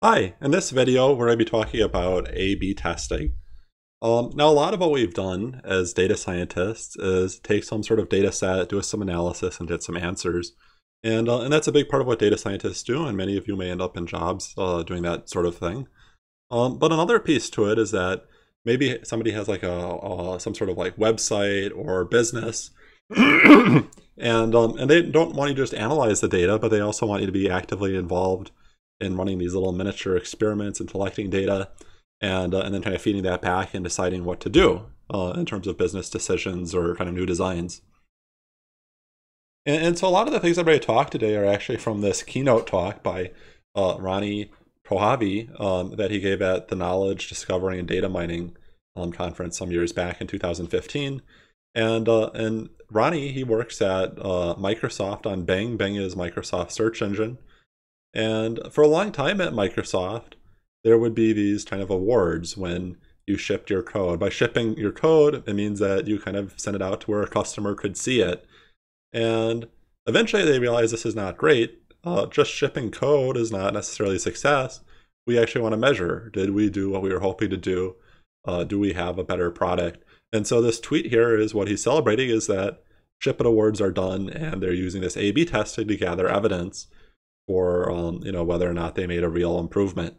Hi, in this video we're going to be talking about A-B testing. Um, now a lot of what we've done as data scientists is take some sort of data set, do some analysis, and get some answers. And, uh, and that's a big part of what data scientists do, and many of you may end up in jobs uh, doing that sort of thing. Um, but another piece to it is that maybe somebody has like a, a some sort of like website or business, and um, and they don't want you to just analyze the data, but they also want you to be actively involved in running these little miniature experiments and collecting data and, uh, and then kind of feeding that back and deciding what to do uh, in terms of business decisions or kind of new designs. And, and, so a lot of the things I'm going to talk today are actually from this keynote talk by uh, Ronny Kohavi um, that he gave at the Knowledge Discovering and Data Mining um, conference some years back in 2015. And uh, and Ronny, he works at uh, Microsoft on Bing. Bing is Microsoft search engine. And for a long time at Microsoft, there would be these kind of awards when you shipped your code. By shipping your code, it means that you kind of send it out to where a customer could see it. And eventually they realize this is not great. Uh, just shipping code is not necessarily success. We actually want to measure did we do what we were hoping to do? Uh, do we have a better product? And so this tweet here is what he's celebrating is that ShipIt awards are done and they're using this A B testing to gather evidence for um, you know whether or not they made a real improvement.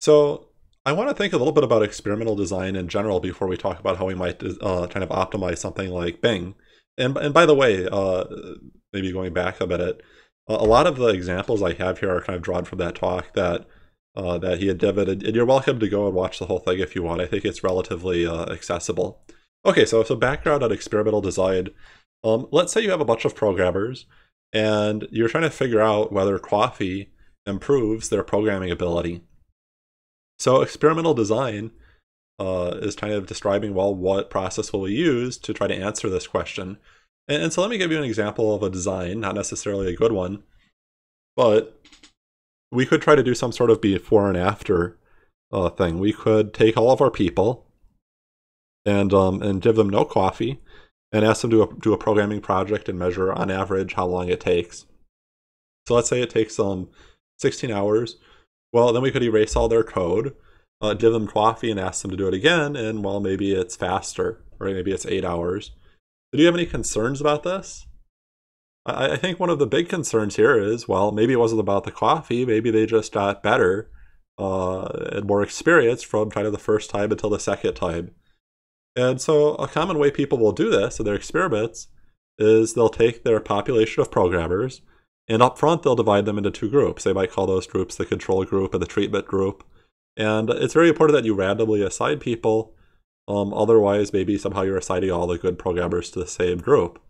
So I want to think a little bit about experimental design in general before we talk about how we might uh, kind of optimize something like Bing. And and by the way, uh, maybe going back a minute, a lot of the examples I have here are kind of drawn from that talk that uh, that he had given, and you're welcome to go and watch the whole thing if you want. I think it's relatively uh, accessible. Okay, so so background on experimental design. Um, let's say you have a bunch of programmers and you're trying to figure out whether coffee improves their programming ability. So experimental design uh, is kind of describing, well, what process will we use to try to answer this question? And, and so let me give you an example of a design, not necessarily a good one, but we could try to do some sort of before and after uh, thing. We could take all of our people and um, and give them no coffee and ask them to do a programming project and measure on average how long it takes. So let's say it takes them um, 16 hours. Well, then we could erase all their code, uh, give them coffee and ask them to do it again, and well, maybe it's faster, or maybe it's eight hours. do you have any concerns about this? I, I think one of the big concerns here is, well, maybe it wasn't about the coffee, maybe they just got better uh, and more experience from kind of the first time until the second time. And so a common way people will do this in their experiments is they'll take their population of programmers and up front they'll divide them into two groups. They might call those groups the control group and the treatment group. And it's very important that you randomly assign people. Um, otherwise, maybe somehow you're assigning all the good programmers to the same group.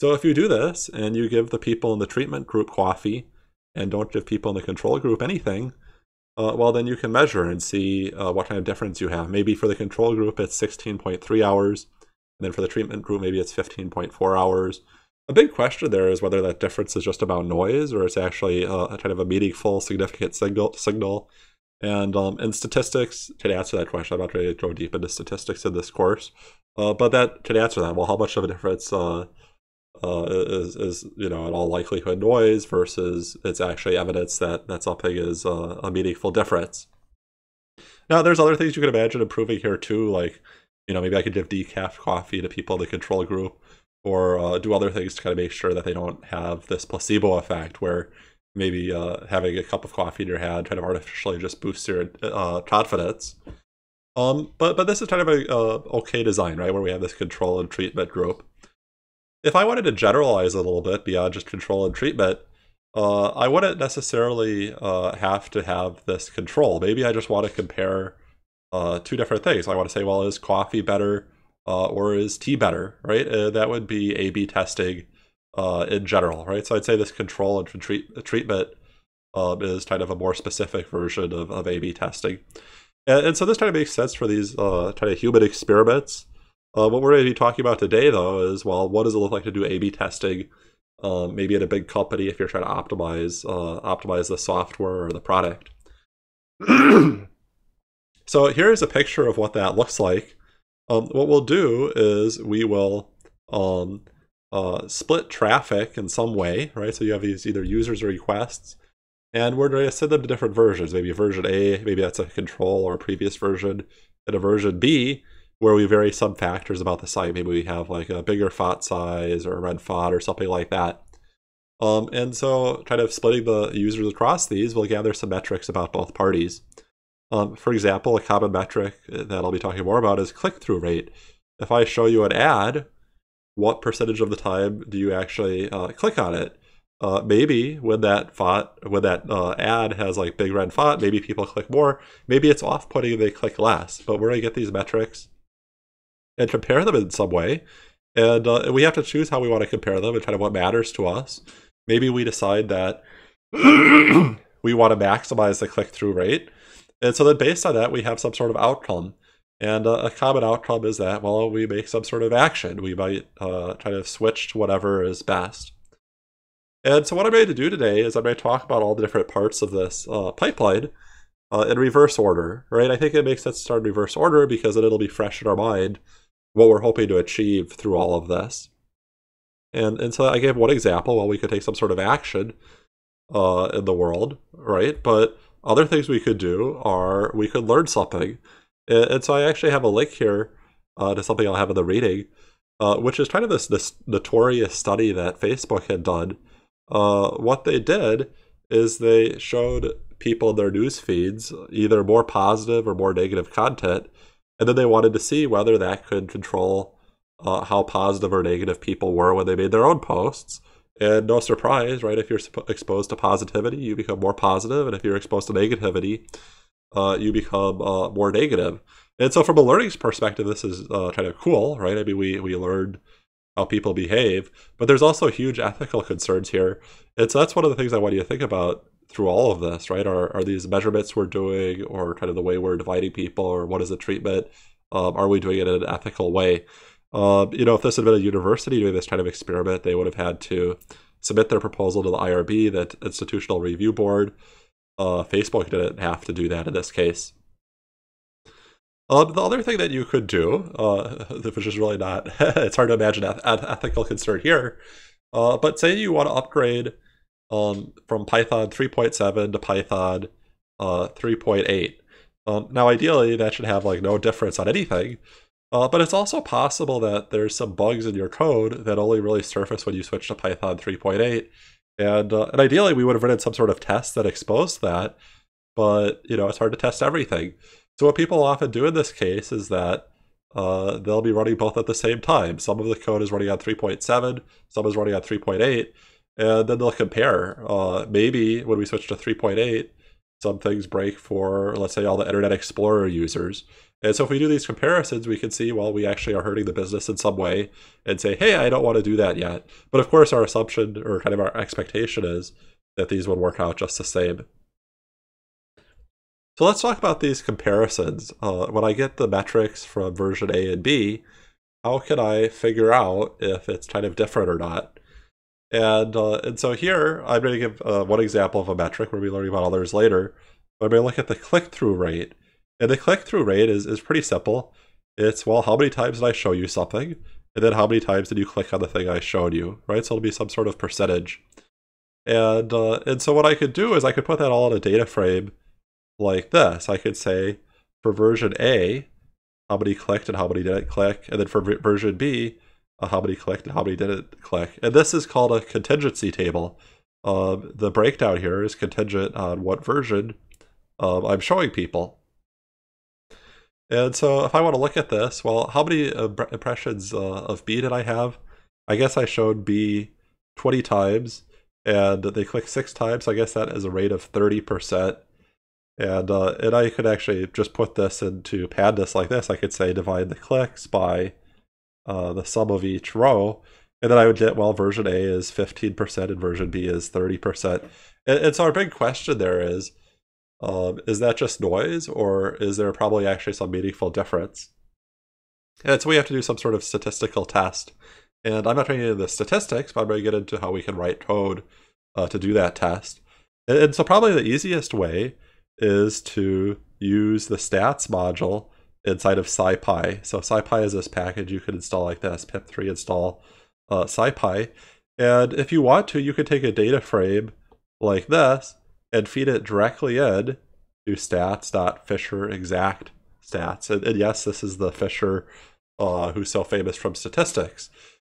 So if you do this and you give the people in the treatment group coffee and don't give people in the control group anything, uh, well, then you can measure and see uh, what kind of difference you have. Maybe for the control group, it's 16.3 hours. And then for the treatment group, maybe it's 15.4 hours. A big question there is whether that difference is just about noise or it's actually uh, a kind of a meaningful, significant signal. signal. And um, in statistics, to answer that question, I'm not ready to go deep into statistics in this course, uh, but that to answer that, well, how much of a difference uh, is, is you know in all likelihood noise versus it's actually evidence that that something is uh, a meaningful difference. Now, there's other things you could imagine improving here too, like you know maybe I could give decaf coffee to people in the control group, or uh, do other things to kind of make sure that they don't have this placebo effect where maybe uh, having a cup of coffee in your hand kind of artificially just boosts your uh, confidence. Um, but but this is kind of a uh, okay design, right, where we have this control and treatment group if I wanted to generalize a little bit beyond just control and treatment, uh, I wouldn't necessarily uh, have to have this control. Maybe I just want to compare uh, two different things. I want to say, well, is coffee better uh, or is tea better, right? Uh, that would be A-B testing uh, in general, right? So I'd say this control and treat- treatment um, is kind of a more specific version of, of A-B testing. And, and, so this kind of makes sense for these kind of human experiments uh, what we're going to be talking about today, though, is well, what does it look like to do A/B testing? Um, maybe at a big company if you're trying to optimize uh, optimize the software or the product. so here's a picture of what that looks like. Um, what we'll do is we will um, uh, split traffic in some way, right? So you have these either users or requests, And we're going to send them to different versions. Maybe version A, maybe that's a control or a previous version, and a version B where we vary some factors about the site. Maybe we have like a bigger font size or a red font or something like that. Um, and so, kind of splitting the users across these, we'll gather some metrics about both parties. Um, for example, a common metric that I'll be talking more about is click through rate. If I show you an ad, what percentage of the time do you actually uh, click on it? Uh, maybe when that font, when that uh, ad has like big red font, maybe people click more. Maybe it's off-putting they click less. But we're gonna get these metrics and compare them in some way, and uh, we have to choose how we want to compare them and kind of what matters to us. Maybe we decide that we want to maximize the click-through rate, and so then based on that, we have some sort of outcome. And uh, a common outcome is that, well, we make some sort of action. We might uh, try to switch to whatever is best. And so what I'm going to do today is I'm going to talk about all the different parts of this uh, pipeline uh, in reverse order, right? I think it makes sense to start in reverse order because then it'll be fresh in our mind what we're hoping to achieve through all of this. And, and so I gave one example. Well, we could take some sort of action uh, in the world, right? But other things we could do are we could learn something. And, and so I actually have a link here uh, to something I'll have in the reading, uh, which is kind of this, this notorious study that Facebook had done uh, what they did is they showed people in their news feeds either more positive or more negative content, and then they wanted to see whether that could control uh, how positive or negative people were when they made their own posts. And no surprise, right? If you're exposed to positivity, you become more positive, and if you're exposed to negativity, uh, you become uh, more negative. And so, from a learning perspective, this is uh, kind of cool, right? I mean, we we learned how people behave. But there's also huge ethical concerns here. And so that's one of the things I want you to think about through all of this, right? Are, are these measurements we're doing or kind of the way we're dividing people or what is the treatment? Um, are we doing it in an ethical way? Um, you know, if this had been a university doing this kind of experiment, they would have had to submit their proposal to the IRB, that Institutional Review Board. Uh, Facebook didn't have to do that in this case. Um, the other thing that you could do, uh, which is really not, it's hard to imagine eth- ethical concern here, uh, but say you want to upgrade um, from Python 3.7 to Python uh, 3.8. Um, now, ideally, that should have like no difference on anything, uh, but it's also possible that there's some bugs in your code that only really surface when you switch to Python 3.8. And, uh, and ideally, we would have written some sort of test that exposed that, but you know, it's hard to test everything. So what people often do in this case is that uh, they'll be running both at the same time. Some of the code is running on 3.7, some is running on 3.8, and then they'll compare. Uh, maybe when we switch to 3.8, some things break for, let's say, all the Internet Explorer users. And so if we do these comparisons, we can see, well, we actually are hurting the business in some way and say, hey, I don't want to do that yet. But of course, our assumption or kind of our expectation is that these would work out just the same. So let's talk about these comparisons. Uh, when I get the metrics from version A and B, how can I figure out if it's kind of different or not? And uh, and so here I'm going to give uh, one example of a metric. We'll be learning about others later. But I'm going to look at the click-through rate. And the click-through rate is, is pretty simple. It's, well, how many times did I show you something? And then how many times did you click on the thing I showed you, right? So it'll be some sort of percentage. And, uh, and so what I could do is I could put that all in a data frame like this. I could say for version A, how many clicked and how many didn't click, and then for version B, how many clicked and how many didn't click. And this is called a contingency table. Um, the breakdown here is contingent on what version um, I'm showing people. And so if I want to look at this, well, how many impressions uh, of B did I have? I guess I showed B 20 times, and they clicked six times. So I guess that is a rate of 30%. And uh, and I could actually just put this into pandas like this. I could say divide the clicks by uh, the sum of each row, and then I would get well, version A is fifteen percent and version B is thirty percent. And, and, so our big question there is, um, is that just noise, or is there probably actually some meaningful difference? And so we have to do some sort of statistical test. And I'm not trying to get into the statistics, but I'm going to get into how we can write code uh, to do that test. And, and so probably the easiest way is to use the stats module inside of SciPy. So SciPy is this package you could install like this, pip3 install uh, SciPy. And if you want to, you could take a data frame like this and feed it directly in to stats.fisher exact stats. And, and, yes, this is the Fisher uh, who's so famous from statistics.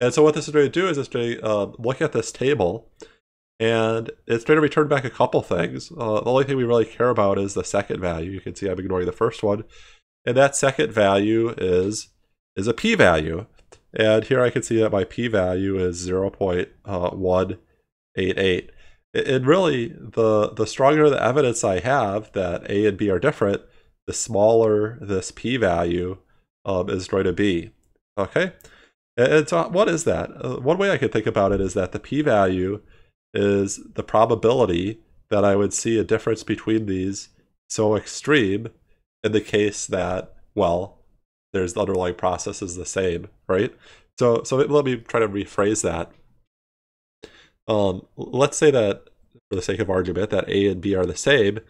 And so what this is going to do is it's going to uh, look at this table and it's going to return back a couple things. Uh, the only thing we really care about is the second value. You can see I'm ignoring the first one. And that second value is, is a p-value. And here I can see that my p-value is 0.188. And really, the, the stronger the evidence I have that A and B are different, the smaller this p-value um, is going to be. Okay? And so what is that? Uh, one way I could think about it is that the p-value is the probability that I would see a difference between these so extreme in the case that, well, there's the underlying process is the same, right? So, so let me try to rephrase that. Um, let's say that, for the sake of argument, that A and B are the same,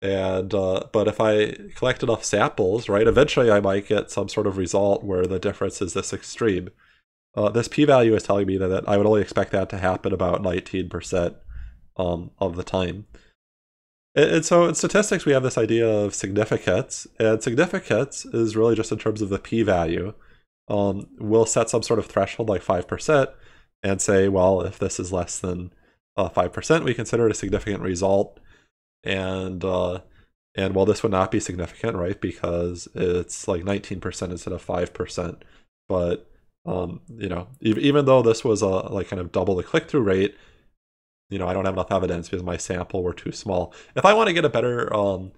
and uh, but if I collect enough samples, right, eventually I might get some sort of result where the difference is this extreme. Uh, this p-value is telling me that, that I would only expect that to happen about 19% um, of the time. And, so in statistics, we have this idea of significance, and significance is really just in terms of the p-value. Um, we'll set some sort of threshold like 5% and say, well, if this is less than uh, 5%, we consider it a significant result. And uh, and well, this would not be significant, right? Because it's like 19% instead of 5%. But um, you know, even though this was a like kind of double the click through rate, you know, I don't have enough evidence because my sample were too small. If I want to get a better, um,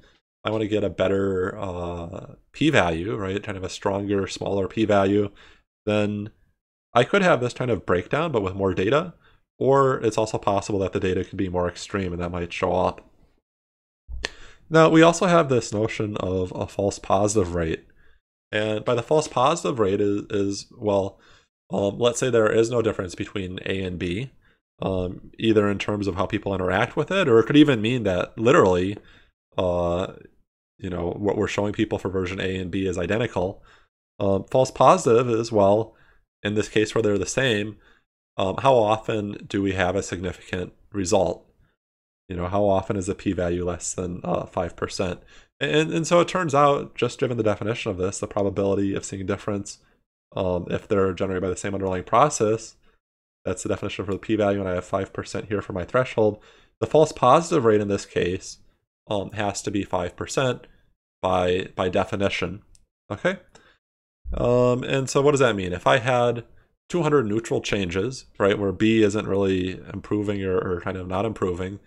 I want to get a better uh, p-value, right? Kind of a stronger, smaller p-value, then I could have this kind of breakdown, but with more data. Or it's also possible that the data could be more extreme and that might show up. Now, we also have this notion of a false positive rate. And by the false positive rate is, is well, um, let's say there is no difference between A and B, um, either in terms of how people interact with it, or it could even mean that literally, uh, you know, what we're showing people for version A and B is identical. Um, false positive is, well, in this case where they're the same, um, how often do we have a significant result? You know, how often is a p-value less than uh, 5%? And, and so it turns out, just given the definition of this, the probability of seeing a difference um, if they're generated by the same underlying process, that's the definition for the p-value, and I have 5% here for my threshold. The false positive rate in this case um, has to be 5% by, by definition, okay? Um, and so what does that mean? If I had 200 neutral changes, right, where B isn't really improving or, or kind of not improving,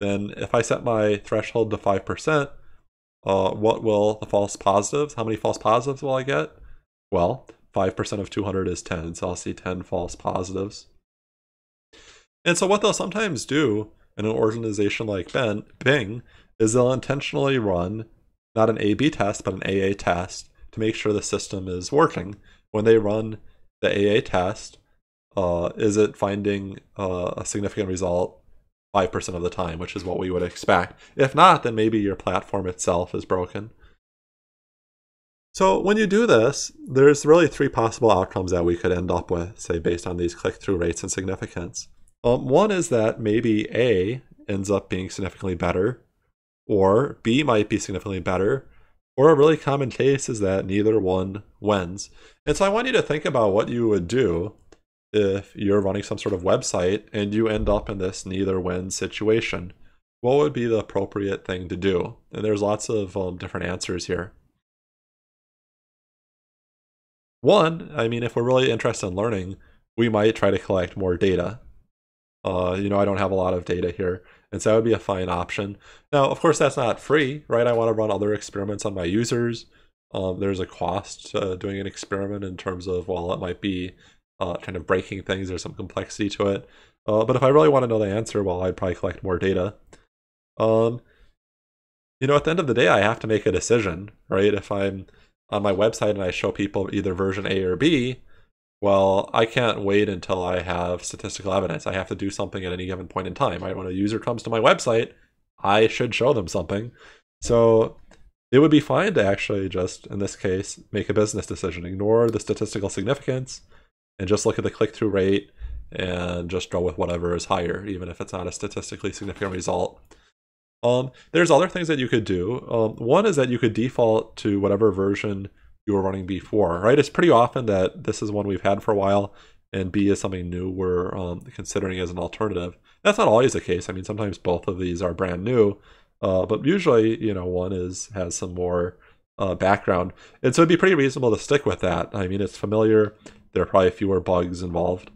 then if I set my threshold to 5%, uh, what will the false positives, how many false positives will I get? Well, 5% of 200 is 10, so I'll see 10 false positives. And so what they'll sometimes do in an organization like ben, Bing is they'll intentionally run not an A-B test, but an AA test to make sure the system is working. When they run the AA test, uh, is it finding uh, a significant result 5% of the time, which is what we would expect. If not, then maybe your platform itself is broken. So when you do this, there's really three possible outcomes that we could end up with, say, based on these click-through rates and significance. Um, one is that maybe A ends up being significantly better, or B might be significantly better, or a really common case is that neither one wins. And so I want you to think about what you would do if you're running some sort of website and you end up in this neither win situation, what would be the appropriate thing to do? And there's lots of um, different answers here. One, I mean, if we're really interested in learning, we might try to collect more data. Uh, you know, I don't have a lot of data here, and so that would be a fine option. Now, of course, that's not free, right? I want to run other experiments on my users. Um, there's a cost to doing an experiment in terms of, well, it might be uh, kind of breaking things. There's some complexity to it. Uh, but if I really want to know the answer, well, I'd probably collect more data. Um, you know, at the end of the day, I have to make a decision, right? If I'm on my website and I show people either version A or B, well, I can't wait until I have statistical evidence. I have to do something at any given point in time. Right? When a user comes to my website, I should show them something. So it would be fine to actually just, in this case, make a business decision, ignore the statistical significance, and just look at the click-through rate and just go with whatever is higher, even if it's not a statistically significant result. Um, there's other things that you could do. Um, one is that you could default to whatever version you were running before, right? It's pretty often that this is one we've had for a while, and B is something new we're um, considering as an alternative. That's not always the case. I mean, sometimes both of these are brand new, uh, but usually, you know, one is has some more uh, background, and so it'd be pretty reasonable to stick with that. I mean, it's familiar. There are probably fewer bugs involved.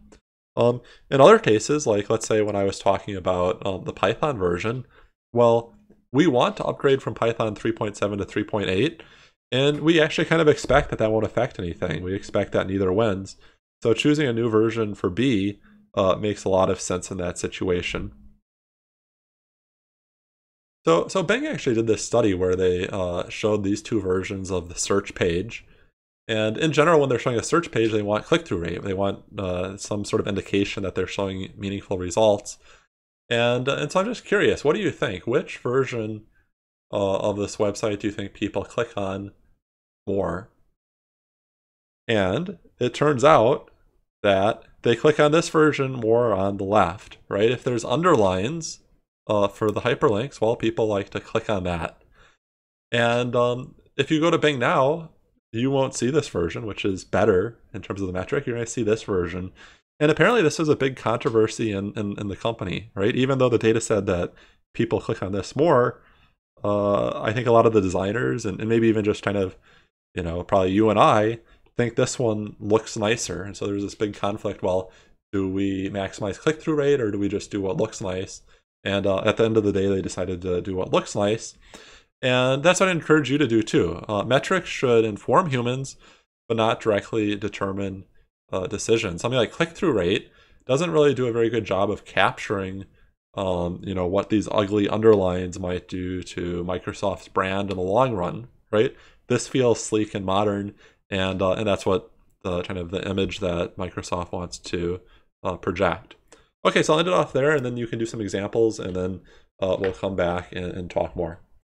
Um, in other cases, like let's say when I was talking about um, the Python version, well, we want to upgrade from Python 3.7 to 3.8, and we actually kind of expect that that won't affect anything. We expect that neither wins. So choosing a new version for B uh, makes a lot of sense in that situation. So, so Bing actually did this study where they uh, showed these two versions of the search page. And in general, when they're showing a search page, they want click-through rate. They want uh, some sort of indication that they're showing meaningful results. And, uh, and so I'm just curious, what do you think? Which version uh, of this website do you think people click on more? And it turns out that they click on this version more on the left, right? If there's underlines uh, for the hyperlinks, well, people like to click on that. And um, if you go to Bing now, you won't see this version, which is better in terms of the metric. You're going to see this version. And apparently, this is a big controversy in, in, in the company, right? Even though the data said that people click on this more, uh, I think a lot of the designers and, and maybe even just kind of, you know, probably you and I think this one looks nicer. And so there's this big conflict. Well, do we maximize click through rate or do we just do what looks nice? And uh, at the end of the day, they decided to do what looks nice. And that's what I encourage you to do too. Uh, metrics should inform humans, but not directly determine uh, decisions. Something like click through rate doesn't really do a very good job of capturing um, you know what these ugly underlines might do to Microsoft's brand in the long run, right? This feels sleek and modern, and uh, and that's what the kind of the image that Microsoft wants to uh, project. Okay, so I'll end it off there, and then you can do some examples, and then uh, we'll come back and, and talk more.